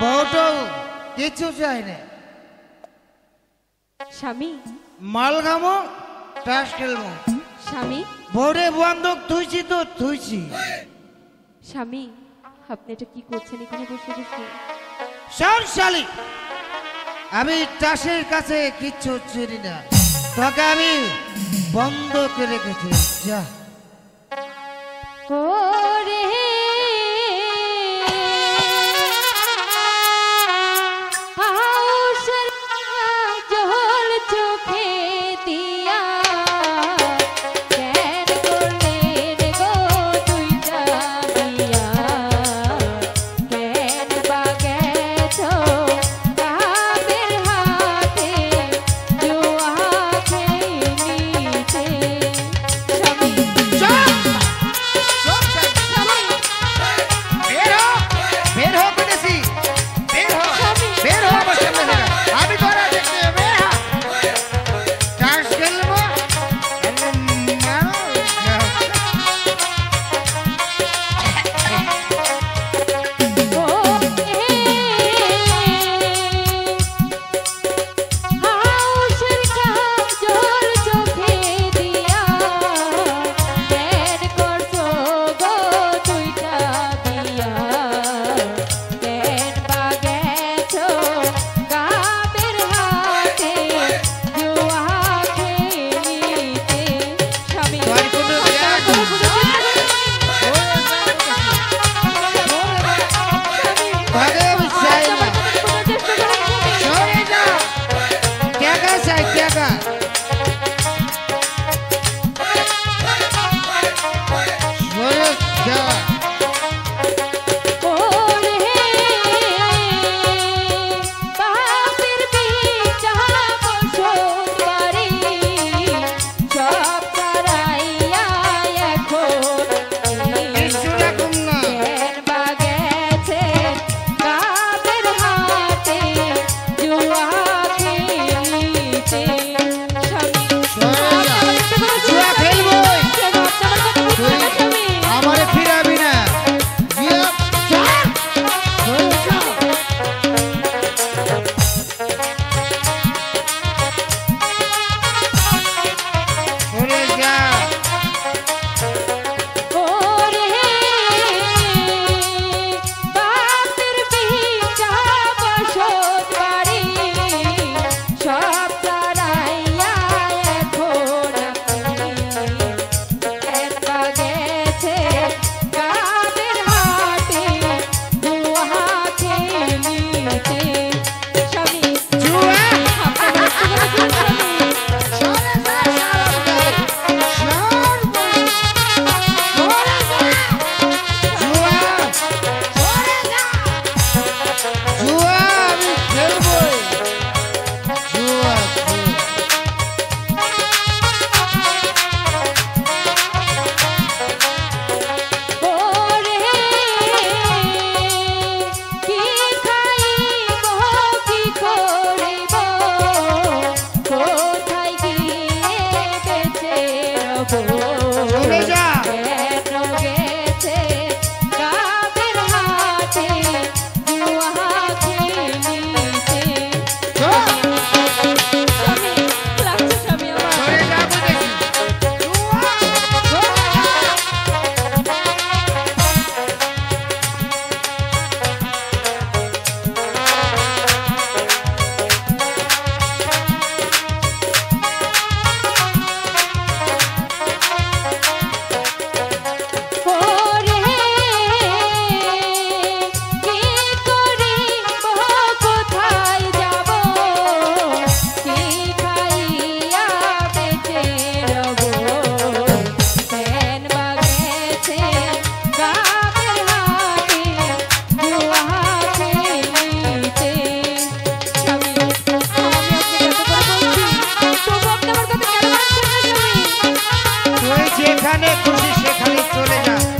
বউটো কিছু চাই না। স্বামী? মাল খামো খেলব স্বামী? বউরে বন্ধক থুইছি তো থুইছি। স্বামী আপনি এটা কি করছেন এখানে বসে বসে? শোন শালি আমি চাষের কাছে কিচ্ছু চিনি না। তোকে আমি বন্ধ করে রেখেছি যা। যেখানে খুশি সেখানে চলে যা।